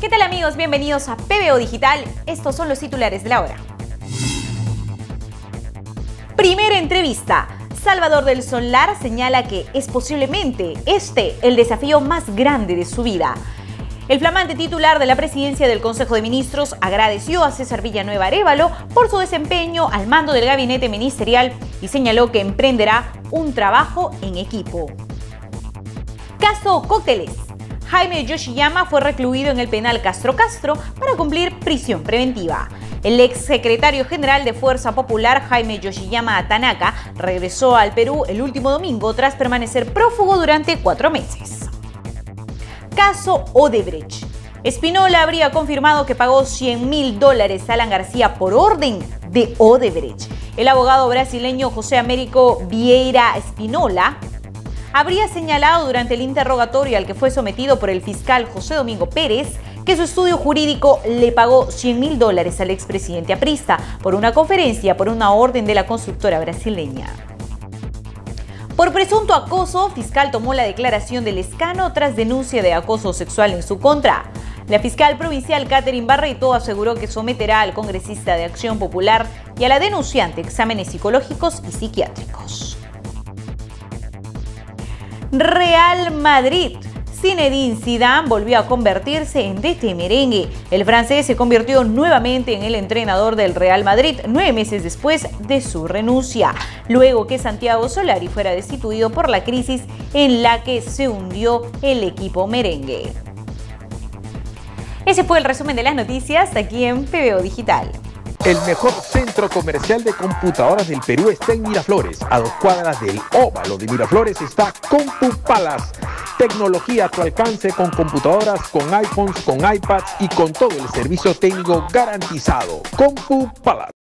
¿Qué tal amigos? Bienvenidos a PBO Digital. Estos son los titulares de la hora. Primera entrevista. Salvador del Solar señala que es posiblemente este el desafío más grande de su vida. El flamante titular de la presidencia del Consejo de Ministros agradeció a César Villanueva Arevalo por su desempeño al mando del gabinete ministerial y señaló que emprenderá un trabajo en equipo. Caso Cócteles. Jaime Yoshiyama fue recluido en el penal Castro Castro para cumplir prisión preventiva. El ex secretario general de Fuerza Popular, Jaime Yoshiyama Tanaka, regresó al Perú el último domingo tras permanecer prófugo durante cuatro meses. Caso Odebrecht. Espinola habría confirmado que pagó 100 mil dólares a Alan García por orden de Odebrecht. El abogado brasileño José Américo Vieira Espinola habría señalado durante el interrogatorio al que fue sometido por el fiscal José Domingo Pérez que su estudio jurídico le pagó 100 mil dólares al expresidente Aprista por una conferencia por una orden de la constructora brasileña. Por presunto acoso, fiscal tomó la declaración del escano tras denuncia de acoso sexual en su contra. La fiscal provincial Catherine Barreto aseguró que someterá al congresista de Acción Popular y a la denunciante exámenes psicológicos y psiquiátricos. Real Madrid. Zinedine Zidane volvió a convertirse en DT merengue. El francés se convirtió nuevamente en el entrenador del Real Madrid nueve meses después de su renuncia, luego que Santiago Solari fuera destituido por la crisis en la que se hundió el equipo merengue. Ese fue el resumen de las noticias aquí en PBO Digital. El mejor centro comercial de computadoras del Perú está en Miraflores. A dos cuadras del óvalo de Miraflores está CompuPalas. Tecnología a tu alcance con computadoras, con iPhones, con iPads y con todo el servicio técnico garantizado. CompuPalas.